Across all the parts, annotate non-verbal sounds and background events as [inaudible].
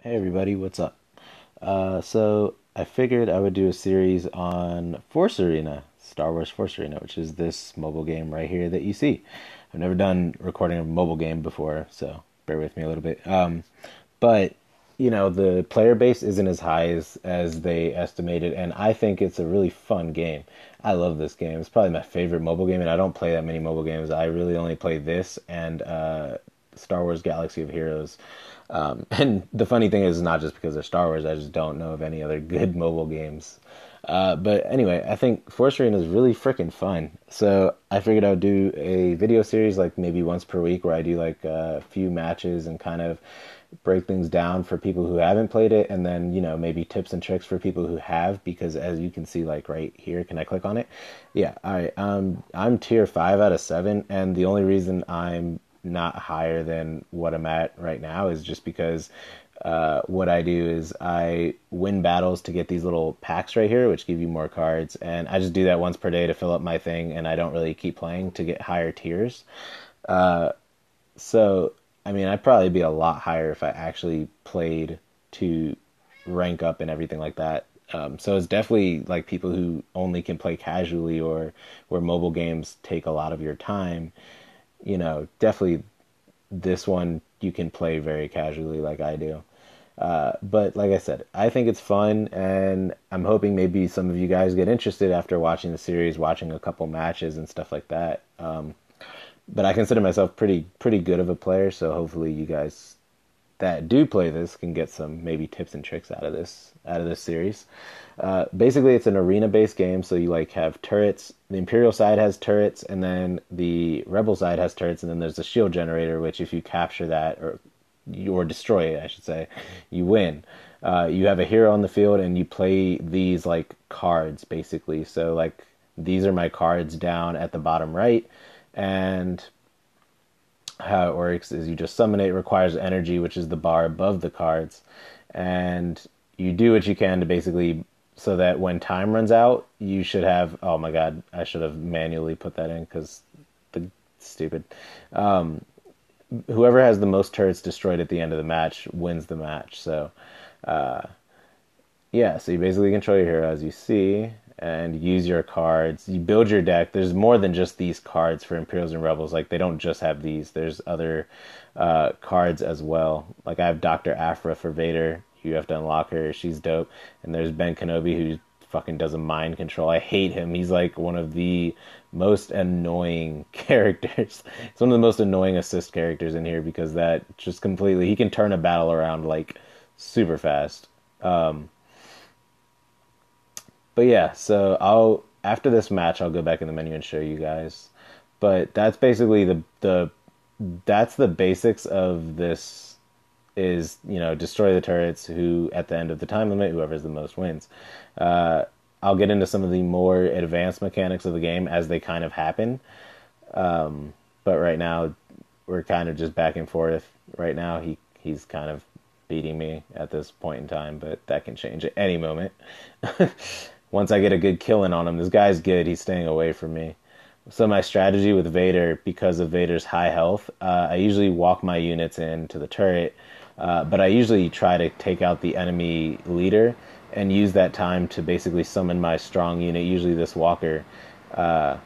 Hey everybody, what's up? Uh, so I figured I would do a series on Force Arena, Star Wars Force Arena, which is this mobile game right here that you see. I've never done recording a mobile game before, so bear with me a little bit. Um, but you know, the player base isn't as high as as they estimated, and I think it's a really fun game. I love this game. It's probably my favorite mobile game, and I don't play that many mobile games. I really only play this and uh, Star Wars Galaxy of Heroes. Um, [laughs] and the funny thing is, not just because they're Star Wars, I just don't know of any other good [laughs] mobile games. Uh, but anyway, I think Force Arena is really freaking fun. So I figured I would do a video series like maybe once per week where I do like a few matches and kind of break things down for people who haven't played it and then you know maybe tips and tricks for people who have because as you can see like right here can i click on it yeah all right um i'm tier five out of seven and the only reason i'm not higher than what I'm at right now is just because uh, what I do is I win battles to get these little packs right here, which give you more cards, and I just do that once per day to fill up my thing, and I don't really keep playing to get higher tiers. Uh, so, I mean, I'd probably be a lot higher if I actually played to rank up and everything like that. Um, so it's definitely like people who only can play casually or where mobile games take a lot of your time you know, definitely this one you can play very casually like I do. Uh, but like I said, I think it's fun, and I'm hoping maybe some of you guys get interested after watching the series, watching a couple matches and stuff like that. Um, but I consider myself pretty pretty good of a player, so hopefully you guys that do play this can get some maybe tips and tricks out of this out of this series. Uh, basically, it's an arena-based game, so you like have turrets. The Imperial side has turrets, and then the Rebel side has turrets, and then there's a shield generator, which if you capture that or or destroy it, I should say, you win. Uh, you have a hero on the field, and you play these like cards basically. So like these are my cards down at the bottom right, and how it works is you just summon it. it requires energy, which is the bar above the cards, and you do what you can to basically so that when time runs out, you should have. Oh my god, I should have manually put that in because the stupid. Um, whoever has the most turrets destroyed at the end of the match wins the match. So, uh, yeah, so you basically control your hero as you see and use your cards. You build your deck. There's more than just these cards for Imperials and Rebels. Like they don't just have these. There's other uh, cards as well. Like I have Doctor Aphra for Vader. You have to unlock her. She's dope. And there's Ben Kenobi who fucking does a mind control. I hate him. He's like one of the most annoying [laughs] characters. It's one of the most annoying assist characters in here because that just completely he can turn a battle around like super fast. Um, but yeah, so I'll after this match I'll go back in the menu and show you guys. But that's basically the the that's the basics of this is you know destroy the turrets who at the end of the time limit whoever has the most wins. Uh, i'll get into some of the more advanced mechanics of the game as they kind of happen. Um, but right now we're kind of just back and forth. Right now he he's kind of beating me at this point in time but that can change at any moment [laughs] once I get a good killing on him, this guy's good. He's staying away from me. So my strategy with Vader, because of Vader's high health, uh, I usually walk my units into the turret, uh, but I usually try to take out the enemy leader and use that time to basically summon my strong unit. Usually this walker. Uh,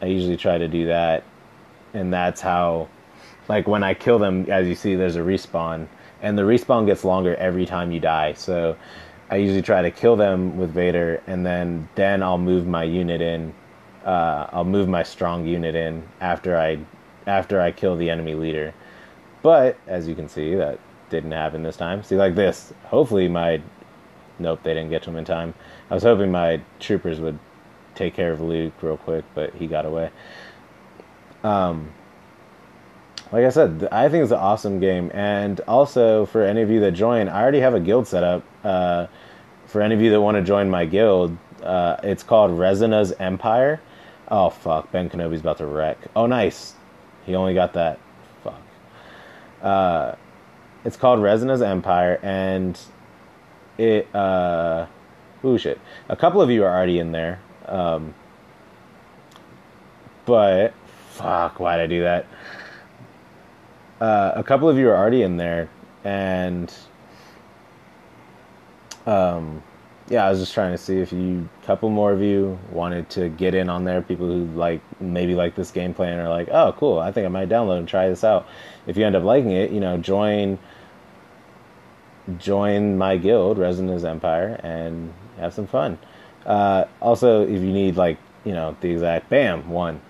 I usually try to do that, and that's how, like when I kill them, as you see, there's a respawn, and the respawn gets longer every time you die. So I usually try to kill them with Vader, and then then I'll move my unit in. Uh, I'll move my strong unit in after I after I kill the enemy leader. But as you can see, that didn't happen this time. See, like this. Hopefully, my nope, they didn't get to him in time. I was hoping my troopers would take care of Luke real quick, but he got away. Um, like I said, I think it's an awesome game. And also, for any of you that join, I already have a guild set up. Uh, for any of you that want to join my guild, uh, it's called Resona's Empire. Oh, fuck. Ben Kenobi's about to wreck. Oh, nice. He only got that. Fuck. Uh, it's called Resona's Empire, and it. Uh, ooh, shit. A couple of you are already in there. Um, but. Fuck, why'd I do that? Uh, a couple of you are already in there, and um, yeah, I was just trying to see if you, a couple more of you, wanted to get in on there. People who like maybe like this gameplay and are like, oh, cool, I think I might download and try this out. If you end up liking it, you know, join join my guild, Resona's Empire, and have some fun. Uh, also, if you need like you know the exact bam one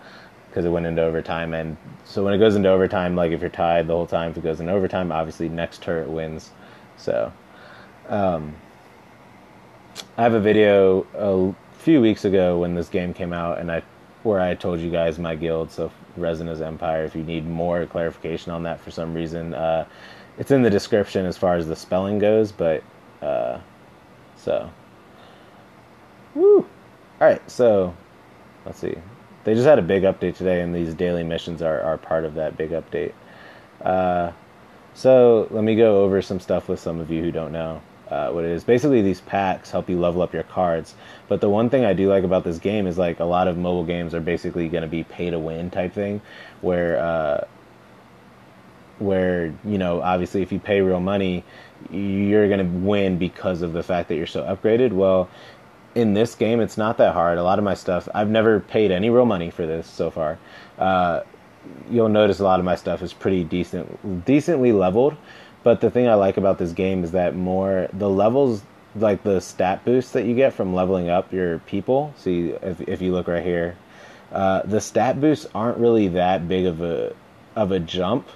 because it went into overtime, and so when it goes into overtime, like if you're tied the whole time, if it goes into overtime, obviously next turret wins. So, um, I have a video a few weeks ago when this game came out, and I where I told you guys my guild. So Resona's Empire. If you need more clarification on that for some reason, uh, it's in the description as far as the spelling goes. But uh, so, woo. All right, so let's see. They just had a big update today, and these daily missions are, are part of that big update. Uh, so let me go over some stuff with some of you who don't know uh, what it is. Basically, these packs help you level up your cards. But the one thing I do like about this game is like a lot of mobile games are basically going to be pay to win type thing, where uh, where you know obviously if you pay real money, you're going to win because of the fact that you're so upgraded. Well, in this game, it's not that hard. A lot of my stuff, I've never paid any real money for this so far. Uh, you'll notice a lot of my stuff is pretty decent, decently leveled. But the thing I like about this game is that more the levels, like the stat boosts that you get from leveling up your people. See, if if you look right here, uh, the stat boosts aren't really that big of a of a jump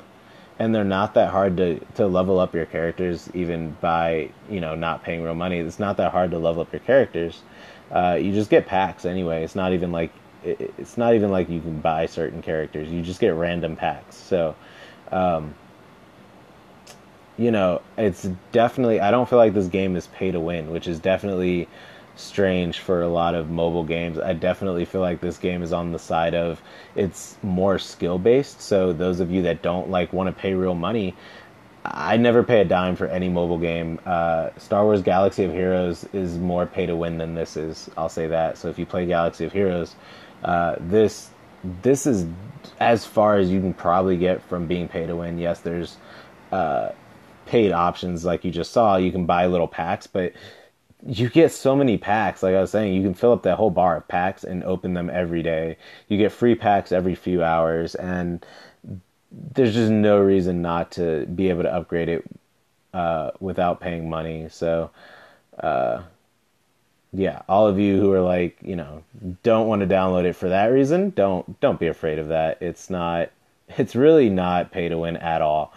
and they're not that hard to, to level up your characters even by you know not paying real money. It's not that hard to level up your characters. Uh, you just get packs anyway. It's not even like it, it's not even like you can buy certain characters. You just get random packs. So um, you know it's definitely i don't feel like this game is pay to win which is definitely strange for a lot of mobile games. I definitely feel like this game is on the side of it's more skill based. So those of you that don't like want to pay real money, I never pay a dime for any mobile game. Uh, Star Wars Galaxy of Heroes is more pay to win than this is. I'll say that. So if you play Galaxy of Heroes, uh, this this is as far as you can probably get from being pay to win. Yes, there's uh, paid options like you just saw. You can buy little packs, but you get so many packs. Like I was saying, you can fill up that whole bar of packs and open them every day. You get free packs every few hours, and there's just no reason not to be able to upgrade it uh, without paying money. So, uh, yeah, all of you who are like, you know, don't want to download it for that reason, don't don't be afraid of that. It's not. It's really not pay to win at all.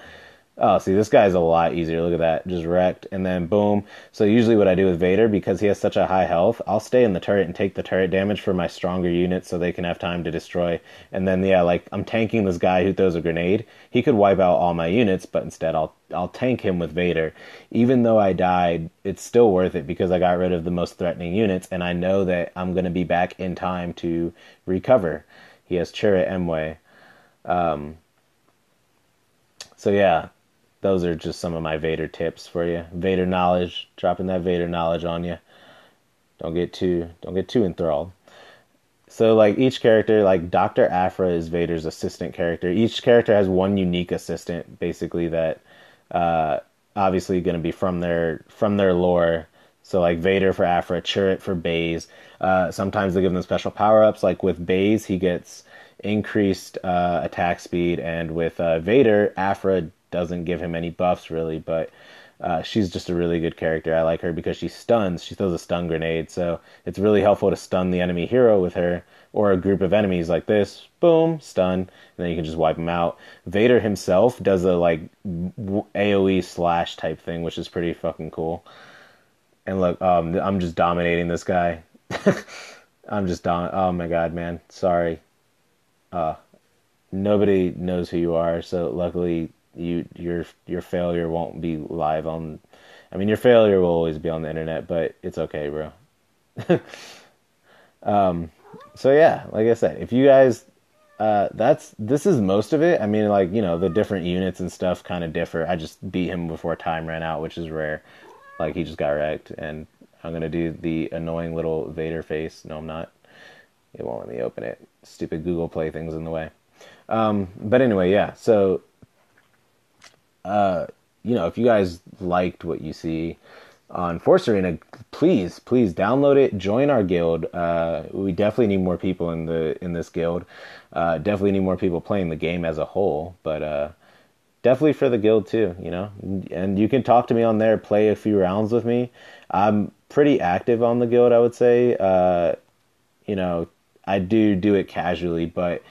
Oh, see, this guy's a lot easier. Look at that. Just wrecked. And then boom. So usually what I do with Vader, because he has such a high health, I'll stay in the turret and take the turret damage for my stronger units so they can have time to destroy. And then, yeah, like, I'm tanking this guy who throws a grenade. He could wipe out all my units, but instead I'll, I'll tank him with Vader. Even though I died, it's still worth it because I got rid of the most threatening units, and I know that I'm going to be back in time to recover. He has Chirrut Îmwe. Um, so yeah, those are just some of my Vader tips for you. Vader knowledge, dropping that Vader knowledge on you. Don't get too don't get too enthralled. So like each character, like Dr. Aphra is Vader's assistant character. Each character has one unique assistant, basically that uh, obviously going to be from their from their lore. So like Vader for Aphra, Chirrut for Baze. Uh, sometimes they give them special power ups. Like with Baze, he gets increased uh, attack speed, and with uh, Vader, Aphra doesn't give him any buffs really, but uh, she's just a really good character. I like her because she stuns. She throws a stun grenade, so it's really helpful to stun the enemy hero with her or a group of enemies like this. Boom, stun, and then you can just wipe them out. Vader himself does a like AOE slash type thing, which is pretty fucking cool. And look, um, I'm just dominating this guy. [laughs] I'm just dom. Oh my god, man. Sorry. Uh, nobody knows who you are, so luckily you your your failure won't be live on I mean your failure will always be on the internet, but it's okay, bro. [laughs] um so yeah, like I said, if you guys uh that's this is most of it. I mean like, you know, the different units and stuff kind of differ. I just beat him before time ran out, which is rare. Like he just got wrecked and I'm to do the annoying little Vader face. No, I'm not. It won't let me open it. Stupid Google Play things in the way. Um, but anyway, yeah. So uh, you know, if you guys liked what you see, on Force Arena, please, please download it. Join our guild. Uh, we definitely need more people in the in this guild. Uh, definitely need more people playing the game as a whole. But uh, definitely for the guild too. You know, and you can talk to me on there. Play a few rounds with me. I'm pretty active on the guild. I would say. Uh, you know, I do do it casually, but.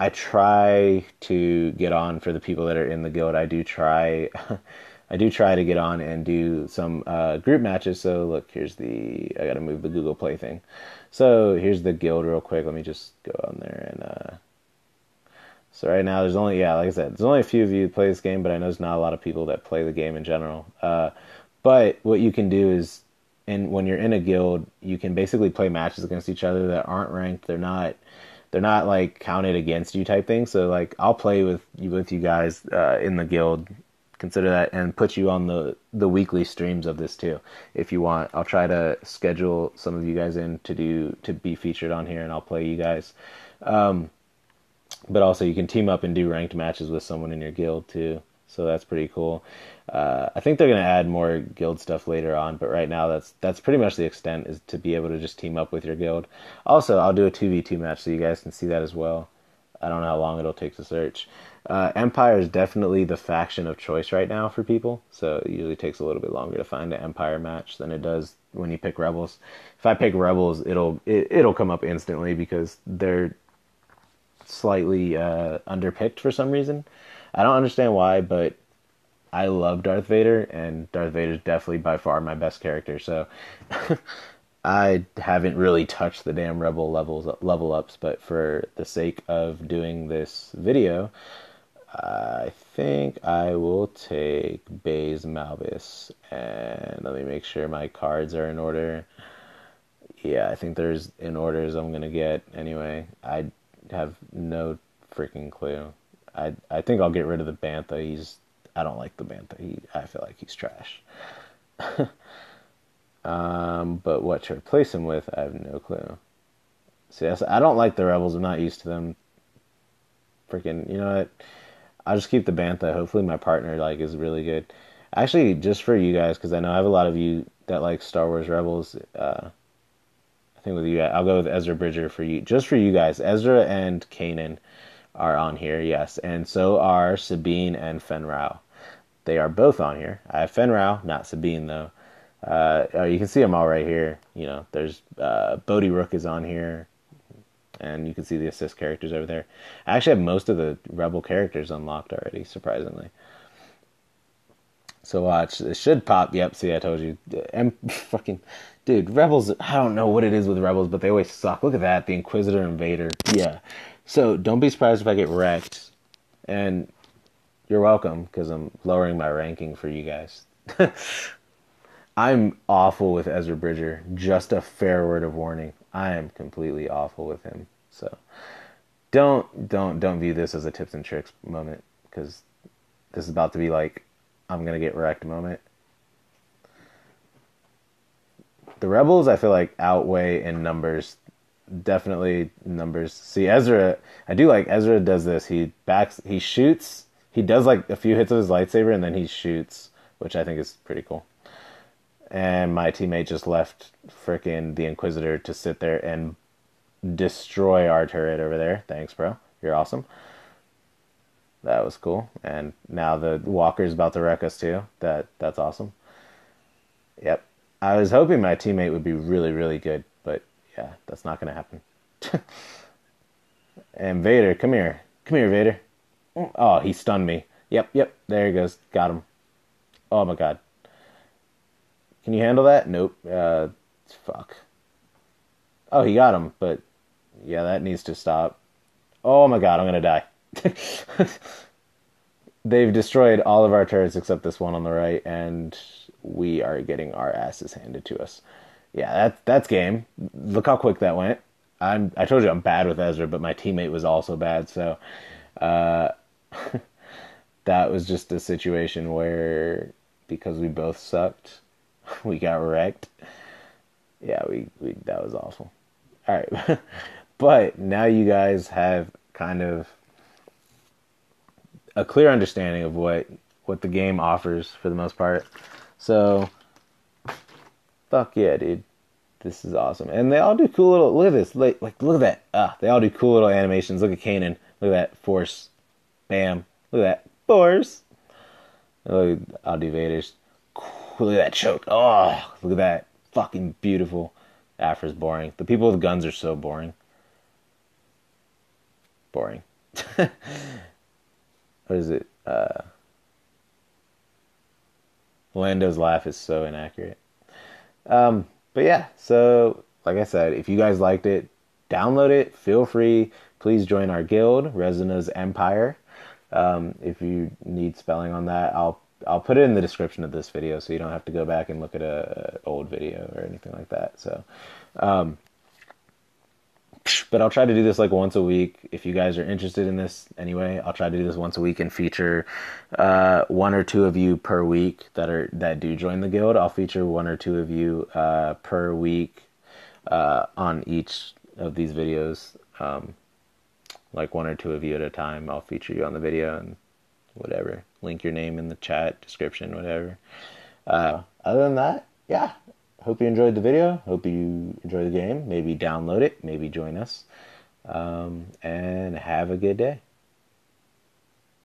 I try to get on for the people that are in the guild. I do try [laughs] I do try to get on and do some uh, group matches. So look, here's the I got to move the Google Play thing. So here's the guild real quick. Let me just go on there and. Uh, so right now there's only yeah, like I said, there's only a few of you that play this game, but I know there's not a lot of people that play the game in general. Uh, but what you can do is, and when you're in a guild, you can basically play matches against each other that aren't ranked. They're not they're not like counted against you type thing. So like I'll play with you with you guys uh, in the guild consider that and put you on the the weekly streams of this too if you want. I'll try to schedule some of you guys in to do to be featured on here and i'll play you guys. Um, but also you can team up and do ranked matches with someone in your guild too so that's pretty cool uh, i think they're going to add more guild stuff later on but right now that's that's pretty much the extent is to be able to just team up with your guild also i'll do a 2v2 match so you guys can see that as well i don't know how long it'll take to search uh, Empire is definitely the faction of choice right now for people, so it usually takes a little bit longer to find an Empire match than it does when you pick Rebels. If I pick Rebels, it'll it, will it will come up instantly because they're slightly uh, underpicked for some reason. I don't understand why, but I love Darth Vader, and Darth Vader is definitely by far my best character. So [laughs] I haven't really touched the damn Rebel levels level ups, but for the sake of doing this video, I think I will take Baze Malbus and let me make sure my cards are in order. Yeah, I think there's in orders I'm gonna get anyway. I have no freaking clue. I I think I'll get rid of the Bantha. He's I don't like the Bantha. He I feel like he's trash. [laughs] um, but what to replace him with, I have no clue. See, I don't like the Rebels. I'm not used to them. Freaking, you know what? I'll just keep the bantha. Hopefully, my partner like is really good. Actually, just for you guys, because I know I have a lot of you that like Star Wars Rebels. Uh, I think with you, I'll go with Ezra Bridger for you, just for you guys. Ezra and Kanan are on here, yes, and so are Sabine and Fenn Rau. They are both on here. I have Fenn Rau, not Sabine though. Uh, oh, you can see them all right here. You know, there's uh, Bodhi Rook is on here and you can see the assist characters over there. I actually have most of the rebel characters unlocked already, surprisingly. So watch, it should pop. Yep, see, I told you. And [laughs] fucking, dude, rebels. I don't know what it is with rebels, but they always suck. Look at that, the Inquisitor Invader. Yeah. So don't be surprised if I get wrecked, and you're welcome because I'm lowering my ranking for you guys. [laughs] I'm awful with Ezra Bridger. Just a fair word of warning. I am completely awful with him. So don't don't don't view this as a tips and tricks moment because this is about to be like I'm gonna get wrecked moment. The rebels I feel like outweigh in numbers. Definitely numbers. See Ezra, I do like Ezra does this. He backs, he shoots. He does like a few hits of his lightsaber and then he shoots, which I think is pretty cool and my teammate just left freaking the Inquisitor to sit there and destroy our turret over there. Thanks, bro. You're awesome. That was cool. And now the Walker's about to wreck us too. That that's awesome. Yep. I was hoping my teammate would be really, really good, yeah, that's not gonna happen. [laughs] and Vader, come here. Come here, Vader. Oh, he stunned me. Yep, yep, there he goes. Got him. Oh my god. Can you handle that? Nope. Uh, fuck. Oh, he got him, but yeah, that needs to stop. Oh my god, I'm gonna die. [laughs] They've destroyed all of our turrets except this one on the right, and we are getting our asses handed to us. Yeah, that that's game. Look how quick that went. I'm I told you I'm bad with Ezra, but my teammate was also bad, so uh, [laughs] that was just a situation where because we both sucked, [laughs] we got wrecked. Yeah, we, we that was awful. All right. [laughs] but now you guys have kind of a clear understanding of what what the game offers for the most part. So, fuck yeah, dude. This is awesome. And they all do cool little look at this. Like like look at that. Ah, they all do cool little animations. Look at Kanan. Look at that force. Bam. Look at that. Force. Look I'll Vader's. Look at that choke. Oh, look at that. Fucking beautiful. Aphra's boring. The people with guns are so boring. Boring. [laughs] what is it? Uh Lando's laugh is so inaccurate. Um, but yeah, so like I said, if you guys liked it, download it. Feel free. Please join our guild, Resona's Empire. Um, if you need spelling on that, I'll I'll put it in the description of this video, so you don't have to go back and look at a, a old video or anything like that. So, um, but I'll try to do this like once a week. If you guys are interested in this anyway, I'll try to do this once a week and feature uh, one or two of you per week that are that do join the guild. I'll feature one or two of you uh, per week uh, on each of these videos. Um, like one or two of you at a time. I'll feature you on the video and whatever. Link your name in the chat description, whatever. Uh, other than that, yeah, hope you enjoyed the video. Hope you enjoy the game. Maybe download it. Maybe join us. Um, and have a good day.